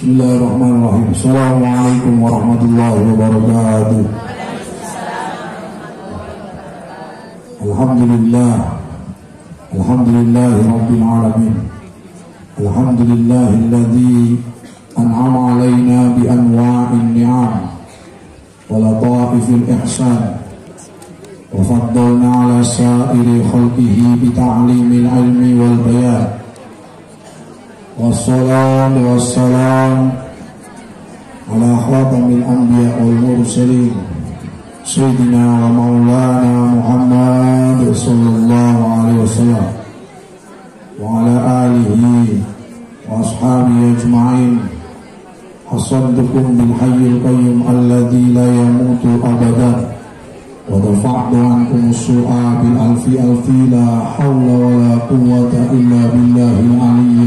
بسم الله الرحمن الرحيم السلام عليكم ورحمة الله وبركاته الحمد لله الحمد لله رب العالمين الحمد لله الذي أنعم علينا بأنواع النعم ولطائف الإحسان وفضلنا على سائر خلقه بتعليم العلم والبيان والصلاة والسلام على خاتم الأنبياء والمرسلين سيدنا ومولانا محمد صلى الله عليه وسلم وعلى آله وأصحابه أجمعين. أصدقكم بالحي القيوم الذي لا يموت أبدا ودفعت عنكم السوء بالألف ألف لا حول ولا قوة إلا بالله العلي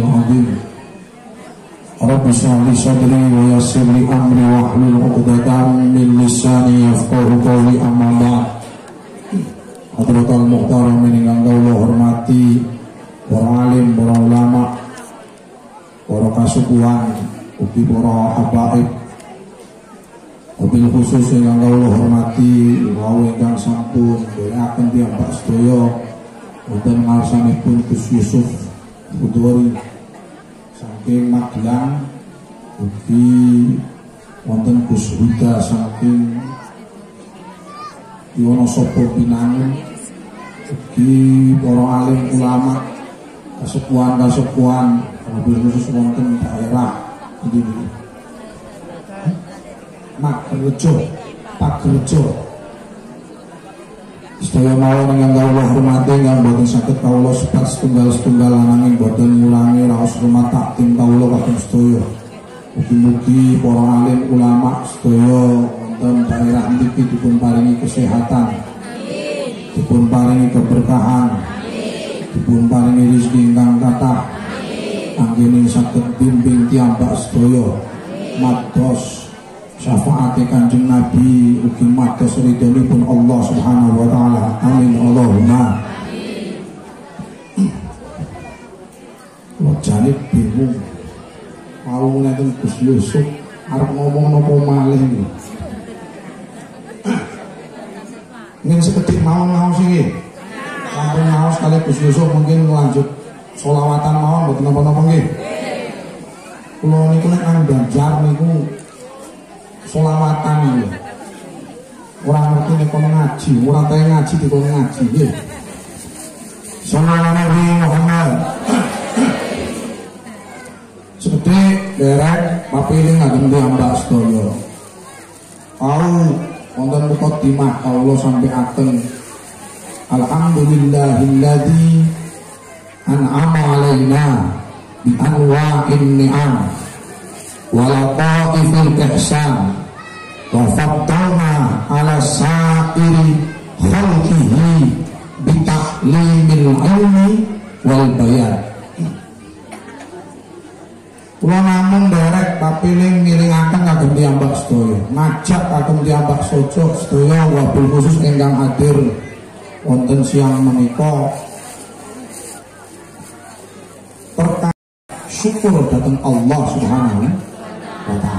رب اشرح لي صدري ويسر لي أمري واحلل عقدة من لساني يفقه قولي أما بعد Hadratul Muhtaram ingkang kula hormati para alim, para ulama, para kasukuan, ugi para habaib, Wabil khusus yang kula hormati wau ingkang sampun ndherekaken tiyang Pak sedaya wonten ngarsanipun Gus Yusuf Budori saking Magelang ugi wonten Gus Huda saking Wonosobo Pinangun ugi para alim ulama kasepuan-kasepuan wabil khusus wonten daerah. Ini Magerejo Pagerejo Sedaya mawon ingkang kawula hormati ingkang boten saged kawula sebat setunggal-setunggal ananging boten ngulangi raos rumah taktim kawula kagem sedaya. Mugi-mugi para alim ulama sedaya wonten daerah niki dipun paringi kesehatan. Dipun paringi keberkahan. Dipun paringi rezeki ingkang kathah. Anggene saged bimbing tiyambak sedaya. Mados syafaat kanjeng Nabi ugi matos ridhonipun Allah Subhanahu wa taala. Amin Allahumma. Wajane bingung. Mau ngeten Gus Yusuf arep ngomong napa malih iki. Ingin seketik mau ngaos iki. Sampun ngaos kali Gus Yusuf mungkin lanjut solawatan mawon mboten napa-napa nggih. Kula niku nek nang Banjar niku solawatan lho. Orang ngerti nek kono ngaji, ora tau ngaji di kono ngaji nggih. Sallallahu Nabi Muhammad. Sedek derek papiling ngagem diambak sedaya. Au wonten mukadimah kawula sampai aten. Alhamdulillahilladzi an'ama alaina bi anwa'in ni'am wa lataifil ihsan. Wa faddalna ala sa'iri khalqihi bi ta'limil ilmi wal bayan. Kula namung derek papiling ngiringaken kagem piyambak sedaya, ngajak kagem piyambak sojo sedaya wabil khusus ingkang hadir wonten siang menika. Perkara syukur datang Allah Subhanahu taala.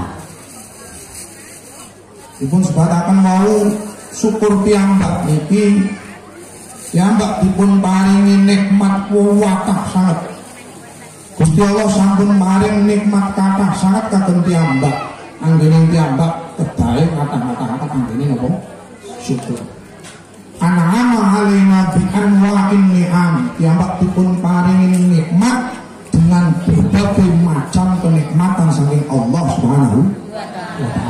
Dipun sebataken mau syukur piyambak niki piyambak dipun paringi nikmat kuwatah sangat Gusti Allah sampun maring nikmat kathah sangat kagem piyambak. Anggene piyambak kedae kata-kata anggene napa? Syukur. Ana-ana alaina bi anwa'in ni'am. Piyambak dipun paringi nikmat berbagai macam kenikmatan saking Allah Subhanahu wa taala.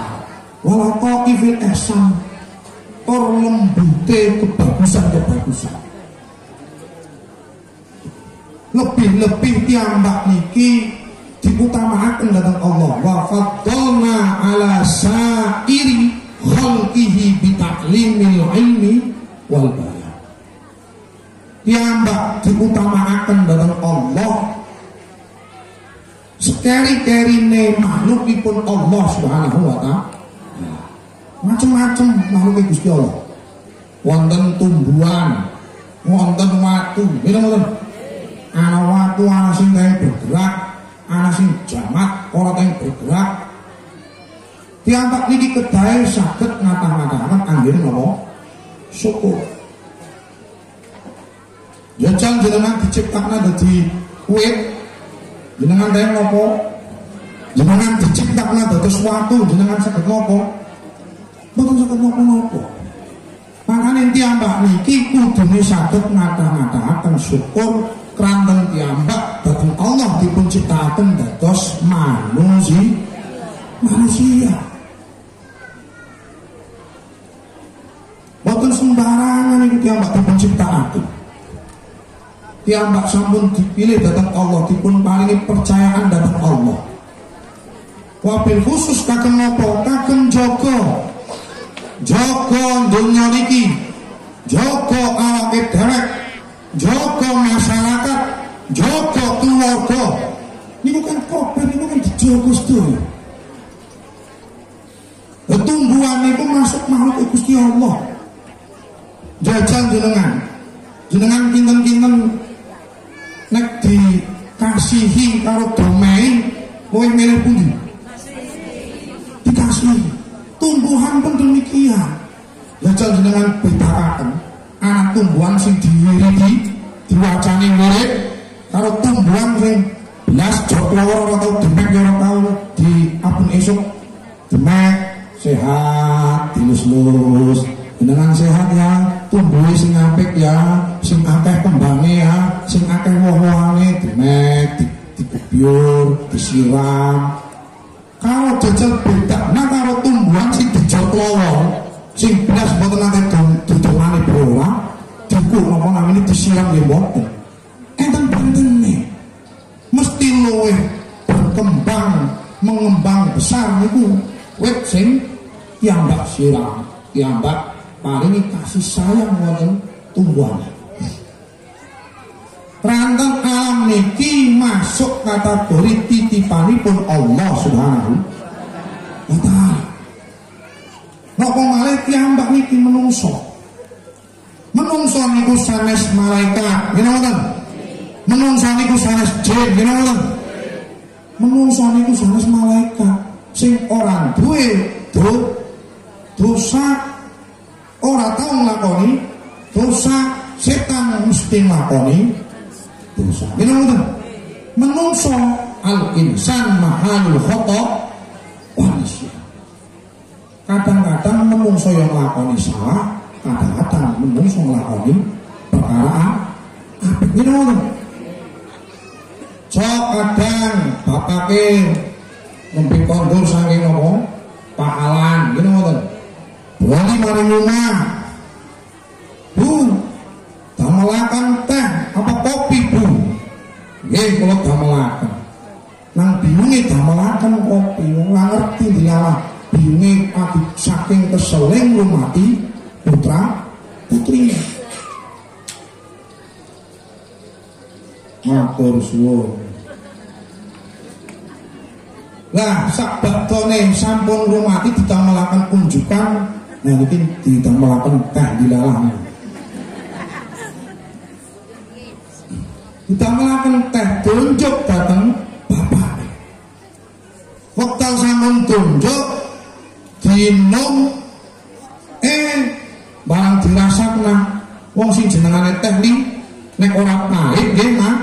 Wala taqifil ihsan. Tor lembute kebagusan-kebagusan lebih-lebih tiambak niki diutamakan datang Allah wa faddalna ala sa'iri khalqihi bi ta'limil ilmi wal bayan tiambak diutamakan datang Allah sekeri-keri makhlukipun Allah subhanahu wa ta'ala. Macam-macam makhluk Gusti Allah. Wonten tumbuhan wonten watu. Ngene ngoten ana watu ana sing bergerak ana sing jamak ora teng bergerak. Tiambak niki kedai saged ngata-ngatakan anggere napa? Syukur. Jajal jenengan diciptakna dadi kuit jenengan teh ngopo? Jenengan diciptakna dadi sesuatu jenengan saged ngopo? Mboten saged ngopo-ngopo Makanya tiambak niki kudune saged ngata-ngatakan syukur kranten tiambak dhateng Allah dipun ciptakaken dados manusia. Manusia. Boten sembarangan itu tiambak dipun ciptakaken tiambak sampun dipilih datang Allah dipun paringi percayaan datang Allah. Wabil khusus kagem nopo kagem joko joko dunia niki. Joko awake dewek joko masyarakat. Joko keluarga. Ini bukan koper ini bukan dijogo sedaya tumbuhan itu masuk makhluk Gusti Allah. Jajal jenengan. Jenengan kinten-kinten nek dikasihi karo domain kowe milih pundi? Dikasih. Tumbuhan pun demikian. Jajal jenengan betakaken anak tumbuhan sing diwiriki diwacani wirid karo tumbuhan sing belas jok loro atau demek ora tau di apun esok demek sehat dilus-lus dengan sehat ya tumbuh sing apik ya sing woh-wohane demek dikebyur disiram. Kalau jajal beda nah kalau tumbuhan sing dijot lowong sing belas mboten nate didongane bola diku napa namanya disiram nggih mboten. Enten bentene mesti luwih berkembang mengembang besar niku. Wit sing tiambak siram tiambak paling kasih sayang wonten tumbuhan Ranten alam niki masuk kategori titipanipun Allah Subhanahu wa taala. Napa malih tiambak niki menungso. Menungso niku sanes malaikat, ngene wonten. Menungso niku sanes jin, ngene wonten. Menungso niku sanes malaikat sing ora duwe do, dosa ora tau nglakoni dosa setan mesti nglakoni Gini ngoten. Menungso al insan mahalul khoto manusia. Kadang-kadang menungso yang lakoni salah, kadang-kadang menungso nglakoni perkara apik. Ngoten. Cok kadang bapake nembe kondur saking apa? Pakalan, gini ngoten. Bali maring rumah. Bu, damelakan teh apa kopi nggih kula damelaken. Nang bingunge damelaken kopi ora ngerti dilalah bingunge aku saking keseling rumati putra putri matur suwun. Nah, sak baktone sampun rumati didamelaken kunjukan, nah mungkin didamelaken teh melakukan teh tunjuk datang bapak waktu sampun tunjuk dinum eh barang dirasa kena wong sing jenengane teh ni nek ora pahit nggih mah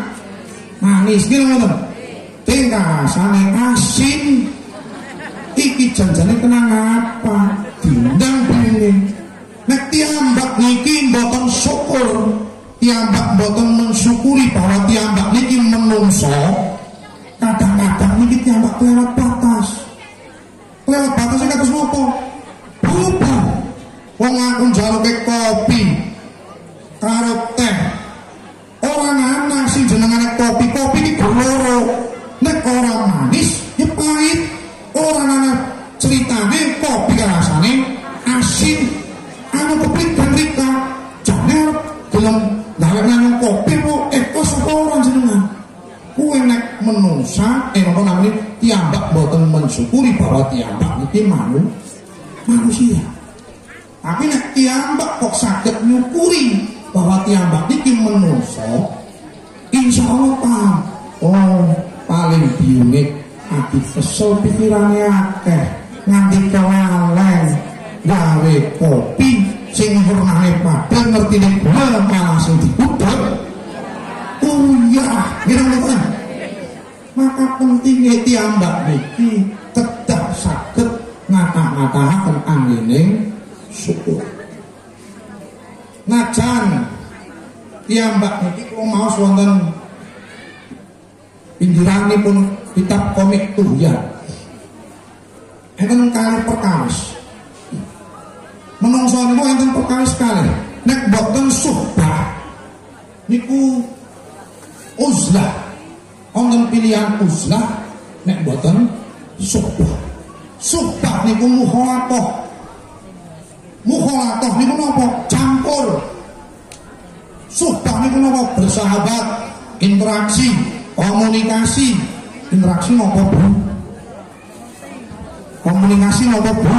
manis nggih ngoten tinggal rasane asin. Iki janjane kenang apa? Dindang pengen nek tiambak niki mboten syukur tiambak boten mensyukuri bahwa tiambak niki menungso. Kadang-kadang niki tiambak lewat batas. Lewat batas ini apa berubah. Wong aku jaluke kopi. Karo teh. Orang anak sing jenengane kopi kopi ini berloro nek orang manis kesel pikirane akeh nganti kelalen gawe kopi sing warnane padha ngerti nek malah sing diudek oh iya kira maka pentingnya tiambak niki tetap sakit ngata-ngatakan anggining syukur najan tiambak niki kalau mau wonten pun kitab komik tuh ya. Enten kali perkawis. Menungso niku enten perkawis kali. Nek boten subah niku uzlah. Wonten pilihan uzlah nek boten subah. Subah niku mukhalatoh mukhalatoh niku napa campur. Subah niku napa bersahabat interaksi komunikasi interaksi napa Bu komunikasi napa Bu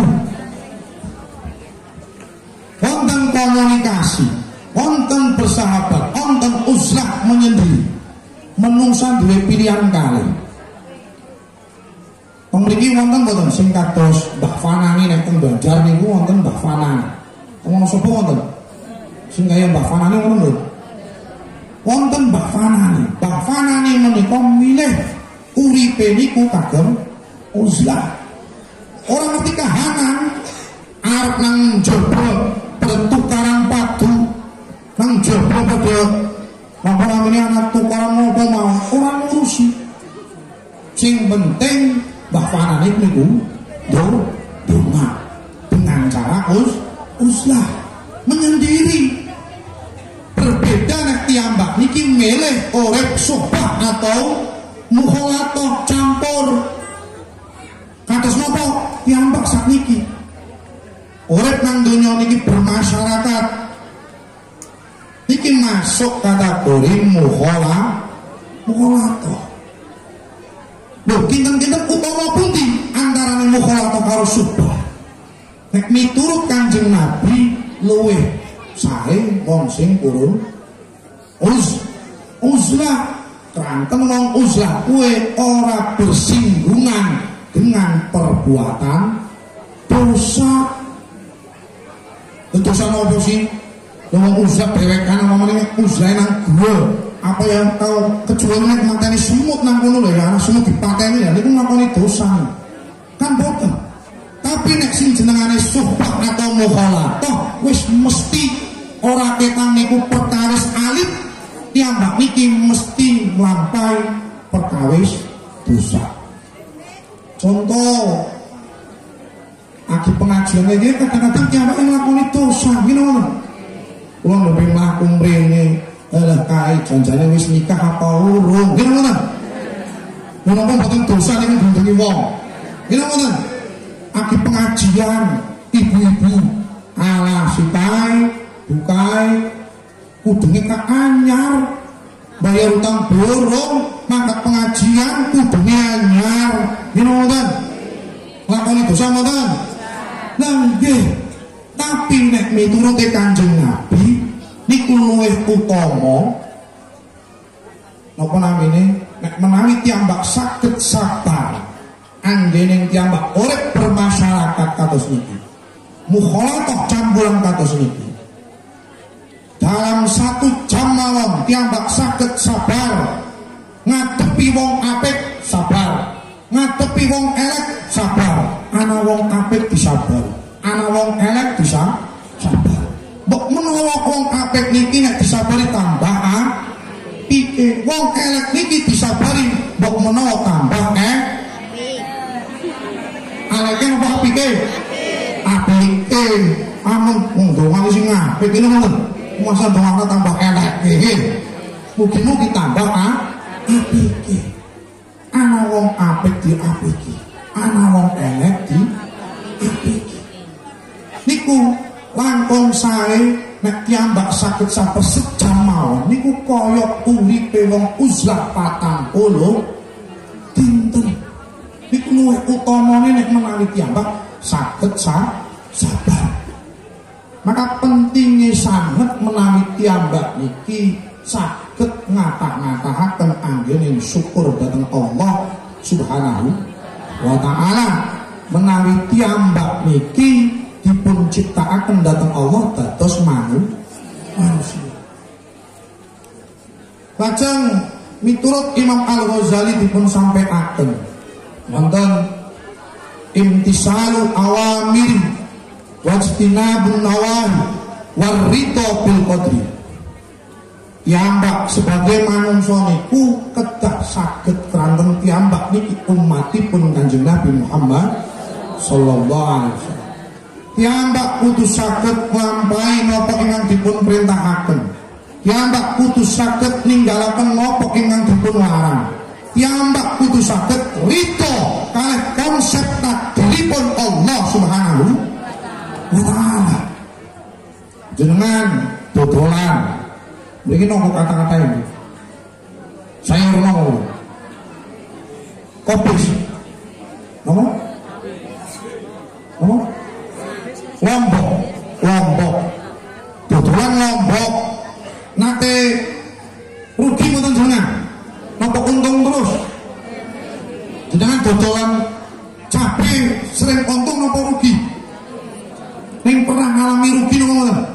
wonten komunikasi wonten bersahabat wonten uslah menyendiri menungsa duwe pilihan kali Pemriki wonten boten sing kados Mbah Fanani nek teng Banjar niku wonten Mbah Fanani. Ngomong sapa wonten? Sing kaya Mbah Fanani wonten lho. Wonten Mbah Fanani. Mbah Fanani menika milih uripe niku kagem uzlah. Orang ngerti kahanan arep nang jaba pertukaran padu. Nang pada apa namanya anak tukaran apa mau orang ngurusi. Sing penting Mbah Fanani niku do donga. Dengan cara us uzlah menyendiri. Berbeda nek tiambak niki milih orek sobah atau mukhalato campur kados napa tiambak niki urip nang donya niki bermasyarakat. Niki masuk kategori mukhala mukhalato lho kinten-kinten utama pundi antarané mukhalato karo subah nek miturut Kanjeng Nabi luwih sae wong sing purun uz uzlah Terantem wong uzlah kue ora bersinggungan dengan perbuatan dosa. Dosa apa sih? Wong uzlah dewekan ngomongnya uzlah nang gua. Apa yang kau kecuali nek mateni semut nang kono lho ya, semut dipateni ya niku ngakoni dosa. Kan boten. Tapi nek sing jenengane suhbah atau toh wis mesti ora ketang niku perkawis alit tiambak niki mesti melampai perkawis dosa contoh aki pengajian ini kadang-kadang tiambak yang lakoni dosa gini mana uang lebih melakukan mrene. Alah kai janjane wis nikah apa urung? Gini mana Menapa boten dosa ning gundengi wong. Gini mana Aki pengajian ibu-ibu ala sitai bukai kudune ka anyar bayar utang borong mangkat pengajian kudune anyar. Ngoten lakoni dosa ngoten nggih. Tapi nek miturut Kanjeng Nabi niku luwih utama. Napa namine? Nek menawi tiambak sakit sabar anggening tiambak urip bermasyarakat kados niki. Mukhalatah campuran kados niki. Dalam satu jam malam tiambak sakit sabar. Ngadepi wong apik sabar ngadepi wong elek sabar. Ana wong apik disabar. Ana wong elek bisa sabar. Mbok menawa wong apik niki nek disabari tambah apike wong elek niki disabari mbok menawa tambah eh? Aleke apa apike apike amun wong dongan sing apik iki ngono masa doangnya tambah elek iki mugi-mugi tambah ah? Apike ana wong apik di apiki ana wong elek di apiki. Niku langkung sae nek piyambak sakit sampai sejam mawon niku koyok uripe wong uzlah patang puluh dinten. Niku luwih utamane nek menawi piyambak sakit sa sabar. Maka pentingnya sangat menawi tiambak niki saged ngata-ngatahaken anggening syukur dhateng Allah Subhanahu wa taala menawi tiambak niki dipun ciptakaken dhateng Allah dados manusia. Lajeng miturut Imam Al-Ghazali dipun sampaikan wonten imtisalu awamir wajtinabun nawahi warito bil qadri Tiambak sebagai manungsa niku kedah saged kranten tiambak niki umatipun Kanjeng Nabi Muhammad sallallahu alaihi wasallam. Tiambak kudu saged nglampahi napa ingkang dipun perintahaken. Tiambak kudu saged ninggalaken napa ingkang dipun larang. Tiambak kudu saged rito kalih konsep takdiripun Allah Subhanahu wa taala. Jenengan dodolan Begini nongko kata-kata ini. Saya nongko. Kopis. Nongko? Nongko? Lombok. Lombok. Dodolan lombok. Nate rugi mboten jenengan. Napa untung terus? Jenengan dodolan cabe sering untung napa rugi? Ning pernah ngalami rugi napa mboten?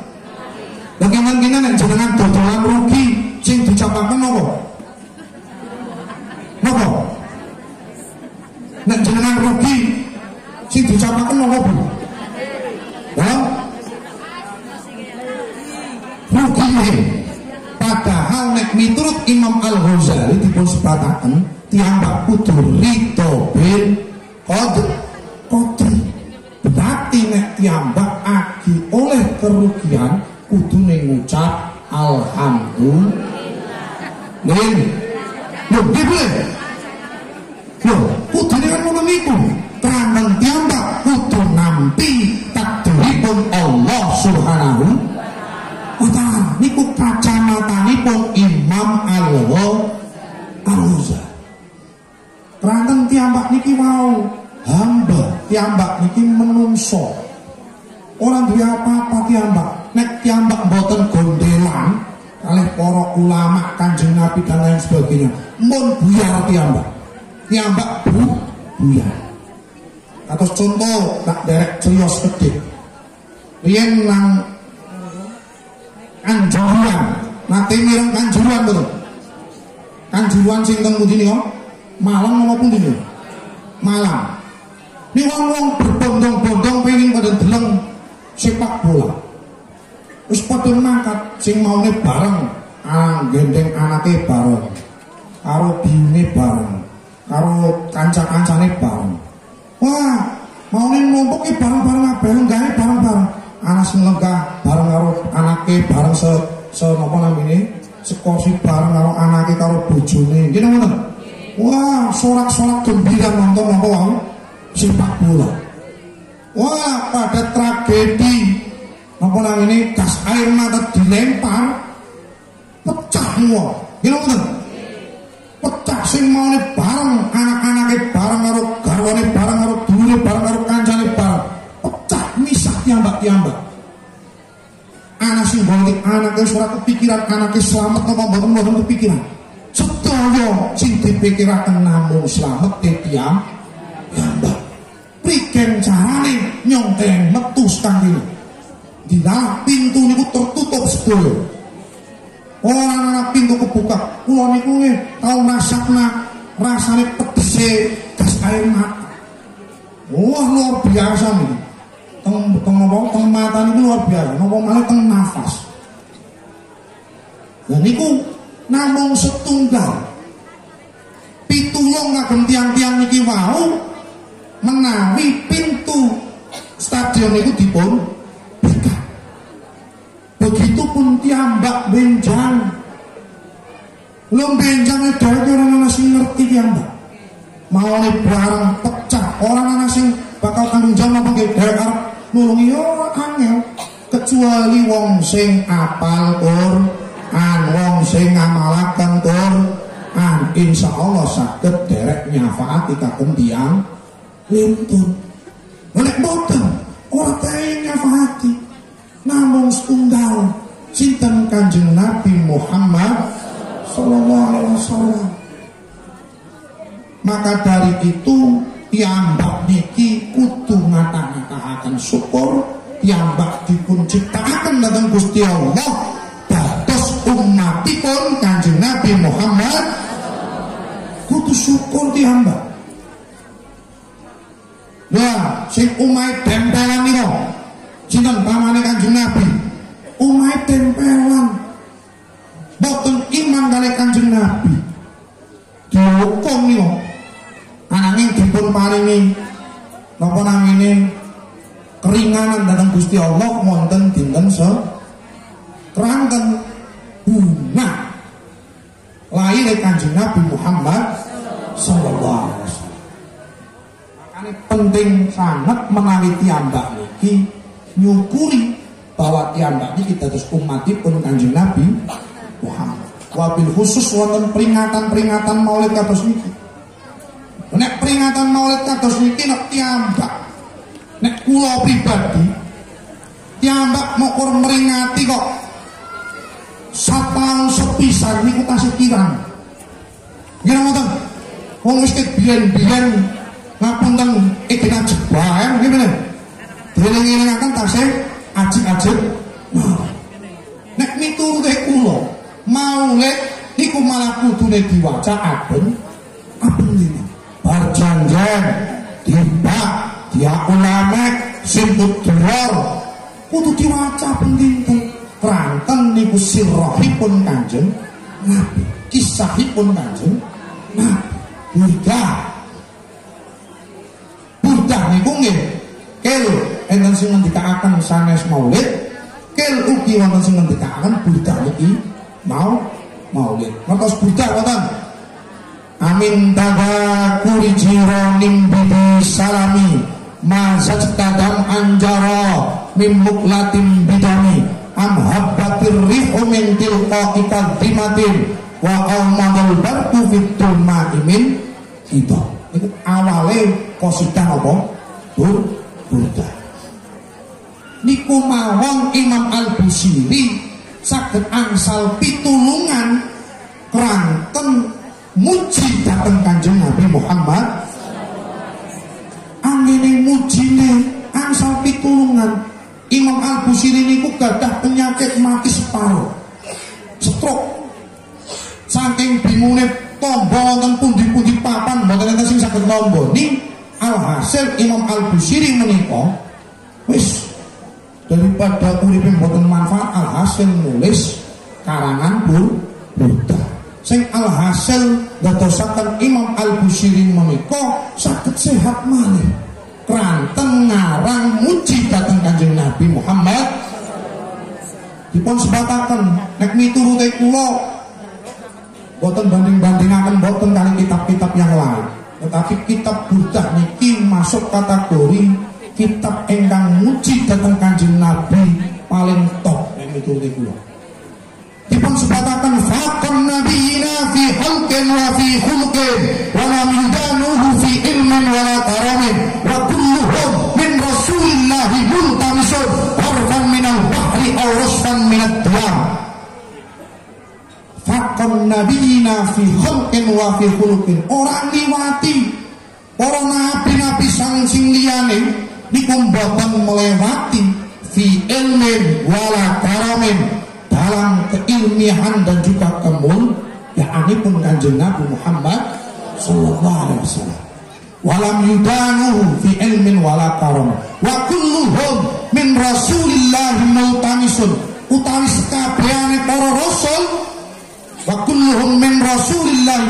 Bagaimana kita nek Wa taala. Niku kacamatanipun Imam Al-Ghazali. Terangan tiambak niki mau hamba tiambak niki menungso. Orang dia apa-apa tiambak nek tiambak boten gondelan oleh para ulama kanjeng Nabi dan lain sebagainya mun buyar tiambak tiambak bu buyar atau contoh tak derek cerios kedik riyen nang kanjuruan nanti mireng kanjuruan betul kanjuruan sing teng pundi nika Malang napa pundi Malang. Ini wong-wong berbondong-bondong pengen pada deleng sepak bola. Wis padha mangkat sing maune bareng. Ah gendeng anake bareng. Karo biune bareng. Karo kanca-kancane bareng. Wah maune numpuk ki bareng-bareng kabeh gawe bareng-bareng. Ana sing lenggah bareng anake bareng se se napa namine sekosi bareng karo anake karo bojone. Ngene ngoten? Wah sorak-sorak gembira nonton apa wae sepak bola. Wah pada tragedi. Apa nang ini gas air mata dilempar pecah semua. Gini ngoten? Pecah sing mau bareng anak-anaknya bareng karo garwane bareng karo dulure bareng karo kancane bareng. Pecah misah tiambak tiambak anak sing balik anaknya surat kepikiran anaknya selamat apa mboten mboten kepikiran? Sedaya sing dipikiraken namung selamat tiang tiambak priken carane nyonteng metu stangine di dalam pintu niku tertutup sedaya. Orang anak pintu kebuka. Kula niku tau masakna rasane pedese gas air mata. Wah luar biasa nih teng teng apa? Teng mata niku luar biasa. Napa malah teng nafas? Dan niku namung setunggal. Pitulung kagem tiang-tiang niki wau menawi pintu stadion niku dipun Begitupun tiambak benjang. Belum benjang itu orang anak sing ngerti tiambak. Mau barang pecah. Orang anak sing bakal tanggung jawab apa gitu nulungi orang angel kecuali wong sing apal Quran wong sing ngamalaken Quran insya Allah sakit derek nyafaati kagem tiang lintun. Nek boten ora kae nyafaati namung setunggal cinten kanjeng Nabi Muhammad Sallallahu Alaihi Wasallam. Maka dari itu tiambak niki kudu ngata-ngatahaken syukur. Tiambak dipun ciptakaken Gusti Allah. Dados umatipun Kanjeng Nabi Muhammad. Kudu syukur tiambak Nah, sing umai tempelan niku sinten pamane Kanjeng Nabi? Umai tempelan. Boten iman kali Kanjeng Nabi. Dihukum niku ananging dipun paringi napa namine? Keringanan datang Gusti Allah wonten dinten se keranten bunga. Lahir Kanjeng Nabi Muhammad sallallahu alaihi wasallam. Makanya penting sangat menawi tiambak niki nyukuri bahwa tiambak ini kita terus umatipun Kanjeng Nabi Muhammad. Wabil khusus wonten peringatan-peringatan maulid kados niki peringatan maulid kados niki nek tiambak nek kula pribadi tiambak mau meringati kok. Satang sepisan niku tasih kirang kira ngoten? Wong wis biyen-biyen ngapunten ikena jebaen gimana dieling-elingaken tasih ajik-ajik nek miturute kula maulid niku malah kudune diwaca abeng barjanjen dibak dia ulama simput duror kudu diwaca penting keranten niku sirrohipun kanjeng nabi kisahipun kanjeng nabi. Burdah burdah niku nggih. Kel enten sing ngendikaaken sanes maulid. Kel ugi wonten sing ngendikaaken burdah niki. Mau maulid. Ngertos burdah wonten Amin taga kuri jironim bidi salami Mazaj tadam anjara Mim muklatim bidami Am habbatir rihu min tilqa ikadimatin Wa awmadul barku fitul ma'imin Itu Itu awalnya kosidah apa? Bur Burda Niku mawon Imam Al-Busiri Saged angsal pitulungan Keranten muji dateng kanjeng Nabi Muhammad. Angene mujine angsal pitulungan Imam Al Busiri niku gadah penyakit mati separuh. Stroke. Saking bingungnya tombo wonten pundi-pundi papan mboten enten sing saged nomboni alhasil Imam Al Busiri menika wis daripada uripe mboten manfaat alhasil nulis karangan bur Buddha sing alhasil dadosaken Imam Al Busiri menika saged sehat malih. Kranten ngarang muji dateng Kanjeng Nabi Muhammad. Dipun sebataken nek miturute kula boten banding-bandingaken boten kali kitab-kitab yang lain. Tetapi kitab Burdah niki masuk kategori kitab ingkang muji dateng Kanjeng Nabi paling top nek miturute kula dipun sebataken faqan nabiyina fi halqin wa fi khulqin wa lam yudanuhu fi ilmin wa la karamin wa kulluhum min rasulillah multamisun harfan min al-bahri aw rusfan min ad-diyam faqan nabiyina fi halqin wa fi khulqin. Orang liwati para nabi-nabi sang sing liyane niku mboten melewati fi ilmin wala karamin dalam keilmiahan dan juga kemul ya pun kanjeng Nabi Muhammad sallallahu alaihi wasallam. Walam yudanuhu fi ilmin wala karam wa kulluhum min rasulillah multamisun. Utawi sekabehane para rasul wa kulluhum min rasulillah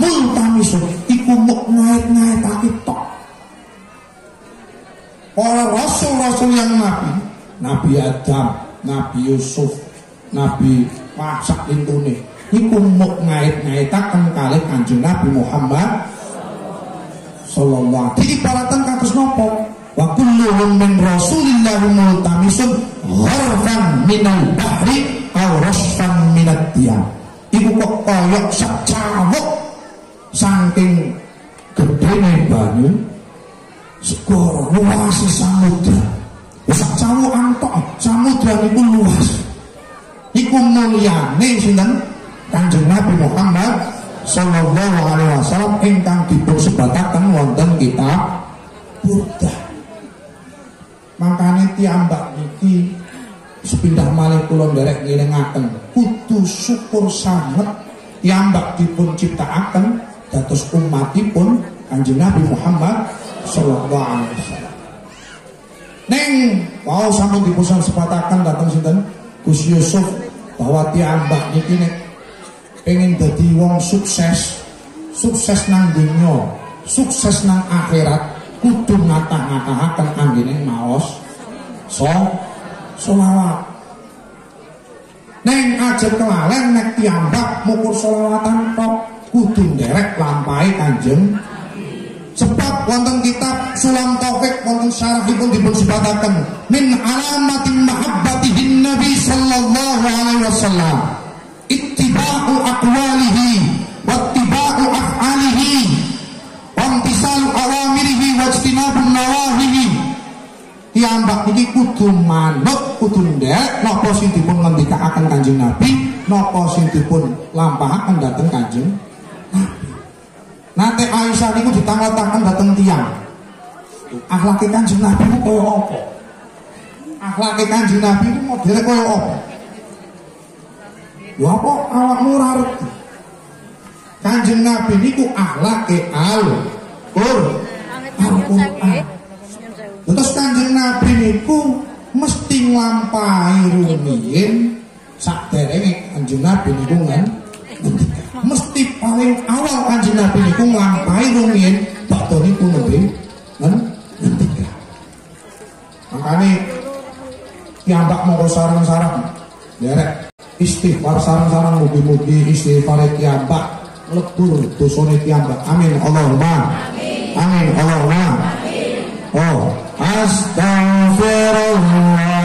multamisun. Iku muk ngait-ngaitake tok. Para rasul-rasul yang nabi Nabi Adam Nabi Yusuf Nabi masak intune. Iku muk ngait-ngaitaken kalih Kanjeng Nabi Muhammad sallallahu alaihi ibaratan kados napa? Wa kulluhum min rasulillah multamisun gharfan minal bahri aw rasfan minad diyam. Iku kok koyok sak cawuk saking gedene banyu segoro luas samudra sak cawuk antok samudra niku luas iku mulyane sinten Kanjeng Nabi Muhammad sallallahu alaihi wasallam ingkang dipun sebataken wonten kitab Buddha. Makane tiambak niki sepindah malih kula nderek ngelingaken kudu syukur sanget tiambak dipun ciptakaken dados umatipun Kanjeng Nabi Muhammad sallallahu alaihi wasallam. Neng mau sampun dipusan sepatakan datang sinten Gus Yusuf bahwa tiambak niki nek pengen dadi wong sukses, sukses nang dunya, sukses nang akhirat, kudu ngata-ngatahaken anggene maos so solawat. Neng aja kelalen nek tiambak mukur solawatan tok kudu nderek lampahi Kanjeng sebab wonten kitab Sulam Taufik wonten syarahipun dipun sebataken. Min alamatin mahabbatihin Nabi sallallahu alaihi wasallam. Ittiba'u aqwalihi wattiba'u af'alihi wamtisalu awamirihi wajtinabun nawahihi. Tiambak ini kudu manut kudu ndek napa sing dipun ngendikaaken Kanjeng Nabi napa sing dipun lampahaken dhateng Kanjeng Nanti Aisyah niku ditanggotaken dateng tiang. Akhlake Kanjeng Nabi itu kaya apa? Akhlake Kanjeng Nabi itu modele kaya apa? Lha apa awakmu ora ngerti? Kanjeng Nabi niku akhlake al Qur Al-Qur'an. Terus Kanjeng Nabi niku mesti nglampahi rumiyin sakderenge Kanjeng Nabi niku ngendika mesti paling awal kanjeng Nabi niku nglampahi rumiyin bakto niku nembe ngendika. Makane kiambak monggo sarang-sarang derek istighfar sarang-sarang mugi-mugi istighfar kiambak lebur dosane kiambak. Amin Allahumma. Amin Allahumma. Oh, astagfirullah